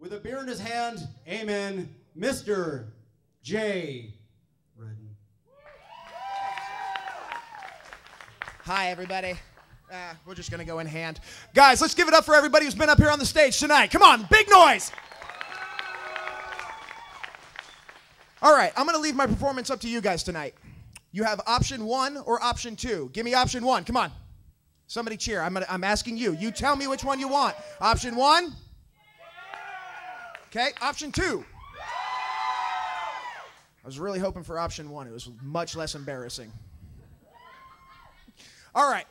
With a beer in his hand, amen, Mr. Jay Redden. Hi, everybody. Uh, we're just going to go in hand. Guys, let's give it up for everybody who's been up here on the stage tonight. Come on, big noise. All right, I'm going to leave my performance up to you guys tonight. You have option one or option two. Give me option one. Come on. Somebody cheer. I'm, gonna, I'm asking you. You tell me which one you want. Option one. Okay, option two. I was really hoping for option one. It was much less embarrassing. All right.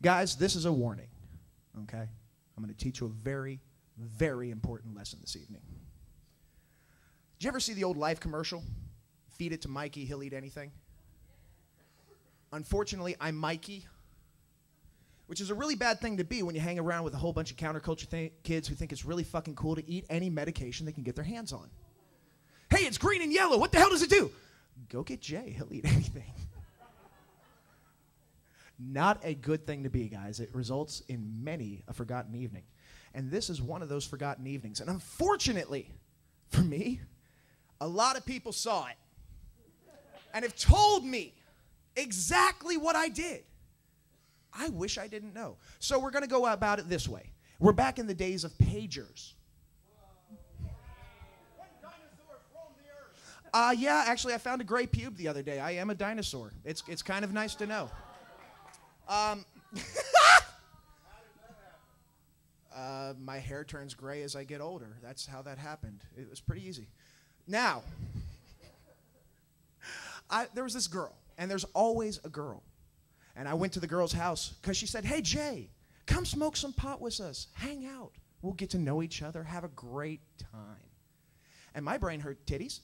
Guys, this is a warning, okay? I'm going to teach you a very, very important lesson this evening. Did you ever see the old Life commercial? Feed it to Mikey, he'll eat anything. Unfortunately, I'm Mikey, which is a really bad thing to be when you hang around with a whole bunch of counterculture th- kids who think it's really fucking cool to eat any medication they can get their hands on. Hey, it's green and yellow. What the hell does it do? Go get Jay, he'll eat anything. Not a good thing to be, guys. It results in many a forgotten evening. And this is one of those forgotten evenings. And unfortunately, for me, a lot of people saw it and have told me exactly what I did. I wish I didn't know. So we're going to go about it this way. We're back in the days of pagers. Uh, yeah, actually, I found a gray pube the other day. I am a dinosaur. It's, it's kind of nice to know. Um, uh, my hair turns gray as I get older. That's how that happened. It was pretty easy. Now, I, there was this girl, and there's always a girl. And I went to the girl's house because she said, Hey, Jay, come smoke some pot with us. Hang out. We'll get to know each other, have a great time. And my brain hurt titties.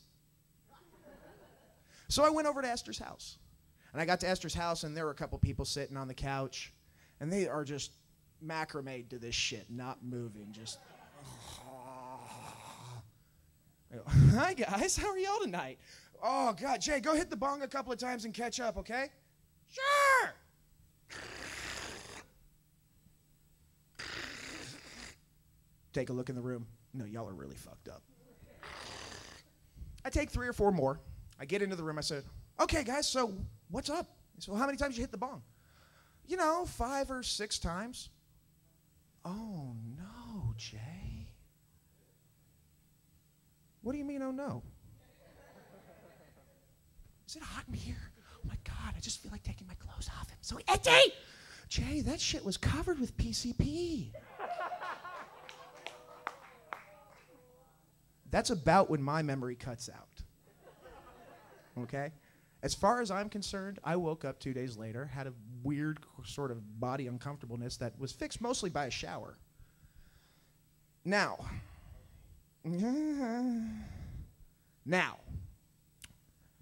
So I went over to Esther's house. And I got to Esther's house, and there were a couple people sitting on the couch, and they are just macrame to this shit, not moving, just. Go, Hi guys, how are y'all tonight? Oh God, Jay, go hit the bong a couple of times and catch up, okay? Sure. Take a look in the room. No, y'all are really fucked up. I take three or four more. I get into the room. I said, "Okay, guys, so what's up?" He said, "Well, how many times you hit the bong?" You know, five or six times. Oh no, Jay. What do you mean, oh no? Is it hot in here? I just feel like taking my clothes off. I'm so itchy. Jay, that shit was covered with PCP. That's about when my memory cuts out. Okay? As far as I'm concerned, I woke up two days later, had a weird sort of body uncomfortableness that was fixed mostly by a shower. Now, now,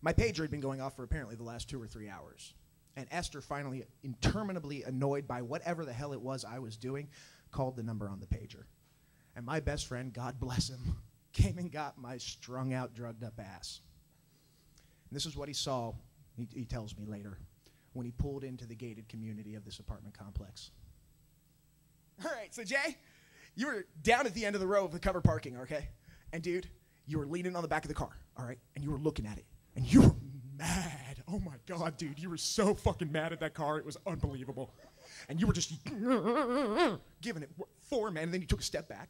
my pager had been going off for apparently the last two or three hours. And Esther, finally interminably annoyed by whatever the hell it was I was doing, called the number on the pager. And my best friend, God bless him, came and got my strung out, drugged up ass. And this is what he saw, he, he tells me later, when he pulled into the gated community of this apartment complex. All right, so Jay, you were down at the end of the row of the cover parking, okay? And dude, you were leaning on the back of the car, all right? And you were looking at it. And you were mad. Oh my God, dude, you were so fucking mad at that car. It was unbelievable. And you were just giving it four, man. And then you took a step back,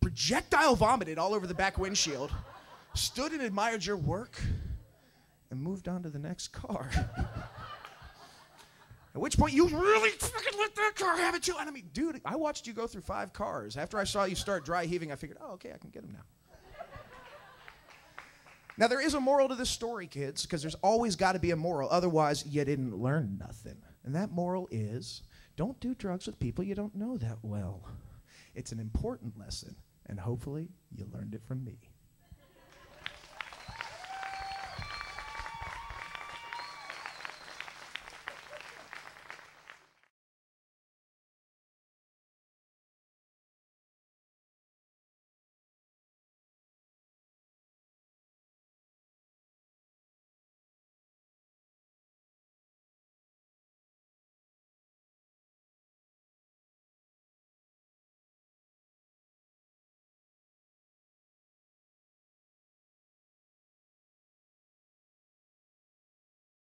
projectile vomited all over the back windshield, stood and admired your work, and moved on to the next car. At which point you really fucking let that car have it too. And I mean, dude, I watched you go through five cars. After I saw you start dry heaving, I figured, oh, okay, I can get him now. Now, there is a moral to this story, kids, because there's always got to be a moral. Otherwise, you didn't learn nothing. And that moral is don't do drugs with people you don't know that well. It's an important lesson, and hopefully, you learned it from me.